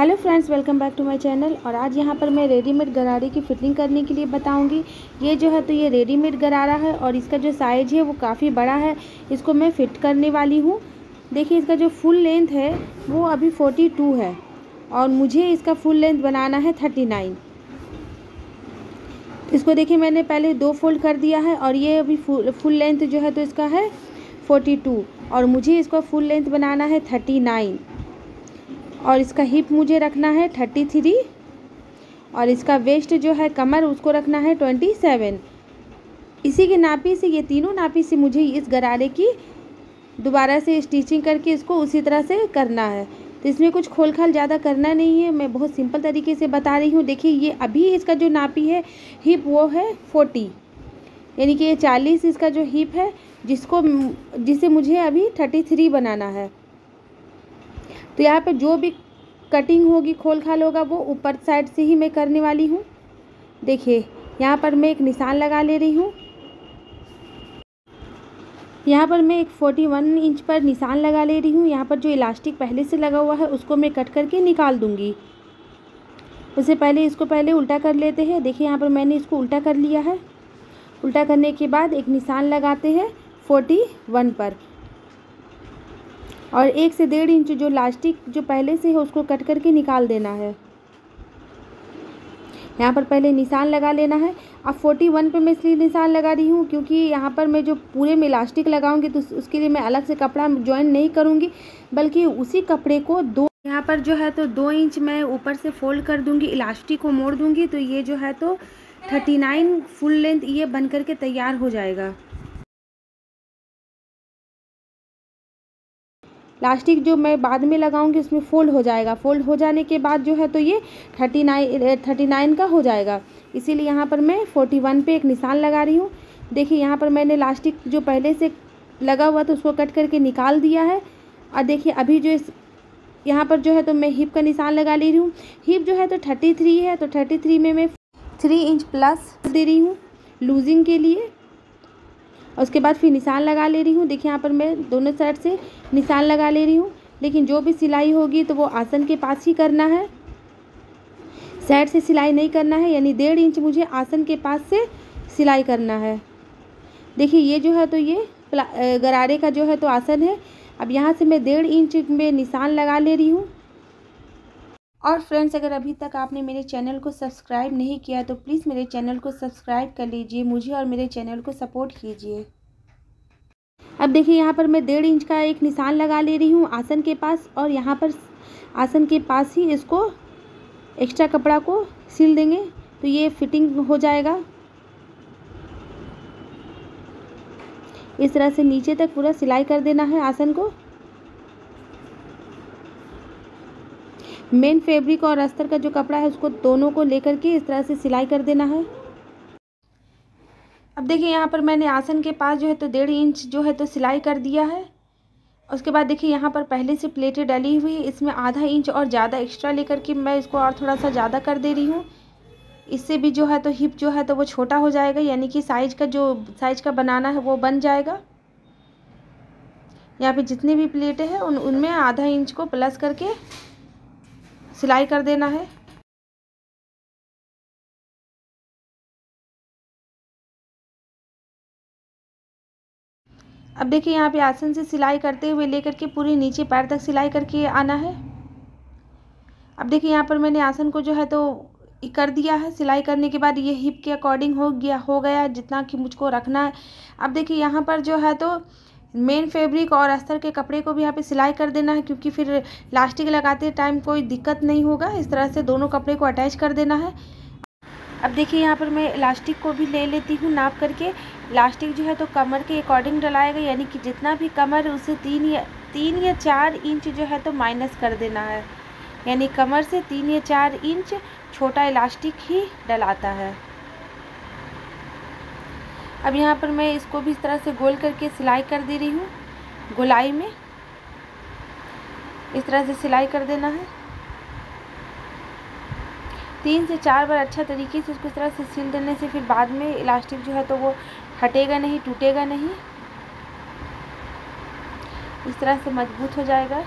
Hello friends, welcome back to my channel. और आज यहाँ पर मैं रेडीमेड गरारे की फिटिंग करने के लिए बताऊँगी। ये जो है तो ये रेडीमेड गरारा है और इसका जो साइज़ है वो काफ़ी बड़ा है। इसको मैं फ़िट करने वाली हूँ। देखिए, इसका जो फुल लेंथ है वो अभी फोर्टी टू है और मुझे इसका फुल लेंथ बनाना है थर्टी नाइन। इसको देखिए, मैंने पहले दो फोल्ड कर दिया है और ये अभी फुल फुल लेंथ जो है तो इसका है फोर्टी टू और मुझे इसका फुल लेंथ बनाना है थर्टी नाइन। और इसका हिप मुझे रखना है थर्टी थ्री और इसका वेस्ट जो है कमर, उसको रखना है ट्वेंटी सेवन। इसी के नापी से, ये तीनों नापी से मुझे इस गरारे की दोबारा से स्टिचिंग करके इसको उसी तरह से करना है। तो इसमें कुछ खोल खाल ज़्यादा करना नहीं है, मैं बहुत सिंपल तरीके से बता रही हूँ। देखिए, ये अभी इसका जो नापी है, हिप वो है फोर्टी। यानी कि ये चालीस इसका जो हिप है, जिसको जिसे मुझे अभी थर्टी थ्री बनाना है। तो यहाँ पे जो भी कटिंग होगी, खोल खाल होगा, वो ऊपर साइड से ही मैं करने वाली हूँ। देखिए, यहाँ पर मैं एक निशान लगा ले रही हूँ। यहाँ पर मैं एक फोर्टी वन इंच पर निशान लगा ले रही हूँ। यहाँ पर जो इलास्टिक पहले से लगा हुआ है, उसको मैं कट करके निकाल दूँगी। उससे पहले, इसको पहले उल्टा कर लेते हैं। देखिए, यहाँ पर मैंने इसको उल्टा कर लिया है। उल्टा करने के बाद एक निशान लगाते हैं फोर्टी वन पर। और एक से डेढ़ इंच जो लास्टिक जो पहले से है, उसको कट करके निकाल देना है। यहाँ पर पहले निशान लगा लेना है। अब फोर्टी वन पे मैं इसलिए निशान लगा रही हूँ क्योंकि यहाँ पर मैं जो पूरे में इलास्टिक लगाऊँगी तो उसके लिए मैं अलग से कपड़ा ज्वाइन नहीं करूँगी, बल्कि उसी कपड़े को दो यहाँ पर जो है तो दो इंच मैं ऊपर से फोल्ड कर दूँगी, इलास्टिक को मोड़ दूँगी तो ये जो है तो थर्टी नाइन फुल लेंथ ये बन करके तैयार हो जाएगा। लास्टिक जो मैं बाद में लगाऊँगी, उसमें फोल्ड हो जाएगा। फोल्ड हो जाने के बाद जो है तो ये थर्टी नाइन थर्टी नाइन का हो जाएगा। इसीलिए यहाँ पर मैं फोर्टी वन पर एक निशान लगा रही हूँ। देखिए, यहाँ पर मैंने लास्टिक जो पहले से लगा हुआ था, उसको कट करके निकाल दिया है। और देखिए, अभी जो इस, यहाँ पर जो है तो मैं हिप का निशान लगा ले रही हूँ। हिप जो है तो थर्टी थ्री है तो थर्टी थ्री में मैं थ्री इंच प्लस दे रही हूँ। लूजिंग के लिए और उसके बाद फिर निशान लगा ले रही हूँ। देखिए यहाँ पर मैं दोनों साइड से निशान लगा ले रही हूँ। लेकिन जो भी सिलाई होगी तो वो आसन के पास ही करना है। साइड से सिलाई नहीं करना है, यानी डेढ़ इंच मुझे आसन के पास से सिलाई करना है। देखिए, ये जो है तो ये गरारे का जो है तो आसन है। अब यहाँ से मैं डेढ़ इंच में निशान लगा ले रही हूँ। और फ्रेंड्स, अगर अभी तक आपने मेरे चैनल को सब्सक्राइब नहीं किया तो प्लीज़ मेरे चैनल को सब्सक्राइब कर लीजिए, मुझे और मेरे चैनल को सपोर्ट कीजिए। अब देखिए, यहाँ पर मैं डेढ़ इंच का एक निशान लगा ले रही हूँ आसन के पास, और यहाँ पर आसन के पास ही इसको एक्स्ट्रा कपड़ा को सिल देंगे तो ये फिटिंग हो जाएगा। इस तरह से नीचे तक पूरा सिलाई कर देना है आसन को। मेन फैब्रिक और अस्तर का जो कपड़ा है, उसको दोनों को लेकर के इस तरह से सिलाई कर देना है। अब देखिए, यहाँ पर मैंने आसन के पास जो है तो डेढ़ इंच जो है तो सिलाई कर दिया है। उसके बाद देखिए, यहाँ पर पहले से प्लेटें डली हुई है। इसमें आधा इंच और ज़्यादा एक्स्ट्रा लेकर के मैं इसको और थोड़ा सा ज़्यादा कर दे रही हूँ। इससे भी जो है तो हिप जो है तो वो छोटा हो जाएगा, यानी कि साइज़ का जो, साइज़ का बनाना है वो बन जाएगा। यहाँ पे जितनी भी प्लेटें हैं, उन, उनमें आधा इंच को प्लस करके सिलाई कर देना है। अब देखिए यहाँ पे आसन से सिलाई करते हुए लेकर के पूरी नीचे पैर तक सिलाई करके आना है। अब देखिए यहाँ पर मैंने आसन को जो है तो कर दिया है। सिलाई करने के बाद ये हिप के अकॉर्डिंग हो गया हो गया जितना कि मुझको रखना है। अब देखिए यहाँ पर जो है तो मेन फैब्रिक और अस्तर के कपड़े को भी यहाँ पे सिलाई कर देना है, क्योंकि फिर लास्टिक लगाते टाइम कोई दिक्कत नहीं होगा। इस तरह से दोनों कपड़े को अटैच कर देना है। अब देखिए, यहाँ पर मैं इलास्टिक को भी ले लेती हूँ नाप करके। इलास्टिक जो है तो कमर के अकॉर्डिंग डलाएगा यानी कि जितना भी कमर, उसे तीन या तीन या चार इंच जो है तो माइनस कर देना है। यानी कमर से तीन या चार इंच छोटा इलास्टिक ही डलाता है। अब यहाँ पर मैं इसको भी इस तरह से गोल करके सिलाई कर दे रही हूँ, गोलाई में। इस तरह से सिलाई कर देना है। तीन से चार बार अच्छा तरीके से इसको इस तरह से सिल देने से फिर बाद में इलास्टिक जो है तो वो हटेगा नहीं, टूटेगा नहीं। इस तरह से मज़बूत हो जाएगा।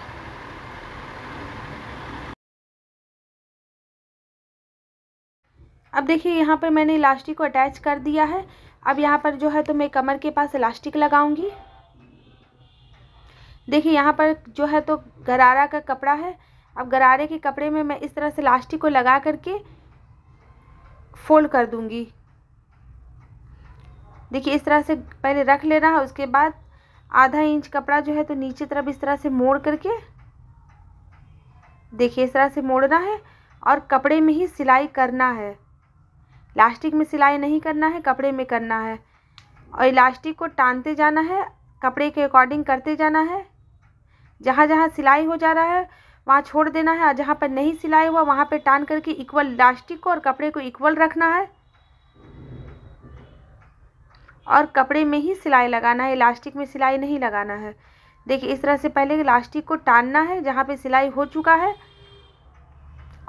अब देखिए, यहाँ पर मैंने इलास्टिक को अटैच कर दिया है। अब यहाँ पर जो है तो मैं कमर के पास इलास्टिक लगाऊँगी। देखिए, यहाँ पर जो है तो गरारा का कपड़ा है। अब गरारे के कपड़े में मैं इस तरह से इलास्टिक को लगा करके फोल्ड कर दूँगी। देखिए, इस तरह से पहले रख लेना है उसके बाद आधा इंच कपड़ा जो है तो नीचे तरफ़ इस तरह से मोड़ करके, देखिए, इस तरह से मोड़ना है और कपड़े में ही सिलाई करना है। इलास्टिक में सिलाई नहीं करना है, कपड़े में करना है। और इलास्टिक को टानते जाना है, कपड़े के अकॉर्डिंग करते जाना है। जहाँ जहाँ सिलाई हो जा रहा है, वहाँ छोड़ देना है, और जहाँ पर नहीं सिलाई हुआ, वहाँ पर टान करके इक्वल इलास्टिक को और कपड़े को इक्वल रखना है। और कपड़े में ही सिलाई लगाना है, इलास्टिक में सिलाई नहीं लगाना है। देखिए, इस तरह से पहले इलास्टिक को टानना है, जहाँ पे सिलाई हो चुका है,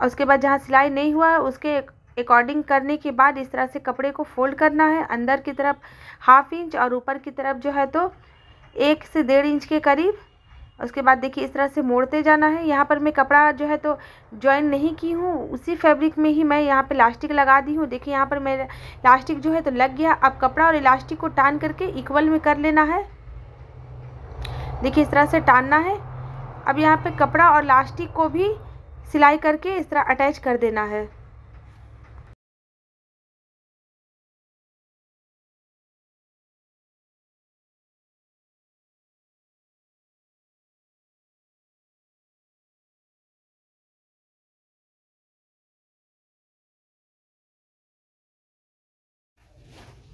और उसके बाद जहाँ सिलाई नहीं हुआ है उसके अकॉर्डिंग करने के बाद इस तरह से कपड़े को फोल्ड करना है। अंदर की तरफ़ हाफ़ इंच और ऊपर की तरफ़ जो है तो एक से डेढ़ इंच के करीब। उसके बाद देखिए इस तरह से मोड़ते जाना है। यहाँ पर मैं कपड़ा जो है तो ज्वाइन नहीं की हूँ। उसी फैब्रिक में ही मैं यहाँ पे इलास्टिक लगा दी हूँ। देखिए यहाँ पर मेरा इलास्टिक जो है तो लग गया। अब कपड़ा और इलास्टिक को टान करके इक्वल में कर लेना है। देखिए इस तरह से टानना है। अब यहाँ पे कपड़ा और इलास्टिक को भी सिलाई करके इस तरह अटैच कर देना है।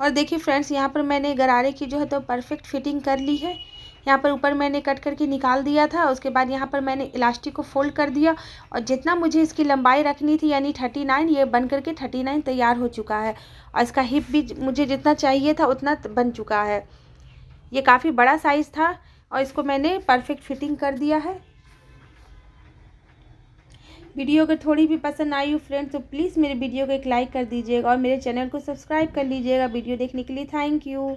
और देखिए फ्रेंड्स, यहाँ पर मैंने गरारे की जो है तो परफेक्ट फिटिंग कर ली है। यहाँ पर ऊपर मैंने कट करके निकाल दिया था, उसके बाद यहाँ पर मैंने इलास्टिक को फोल्ड कर दिया और जितना मुझे इसकी लंबाई रखनी थी, यानी थर्टी नाइन ये बन करके थर्टी नाइन तैयार हो चुका है। और इसका हिप भी मुझे जितना चाहिए था उतना बन चुका है। ये काफ़ी बड़ा साइज़ था और इसको मैंने परफेक्ट फिटिंग कर दिया है। वीडियो अगर थोड़ी भी पसंद आई हो फ्रेंड्स तो प्लीज़ मेरे वीडियो को एक लाइक कर दीजिएगा और मेरे चैनल को सब्सक्राइब कर लीजिएगा वीडियो देखने के लिए। Thank you.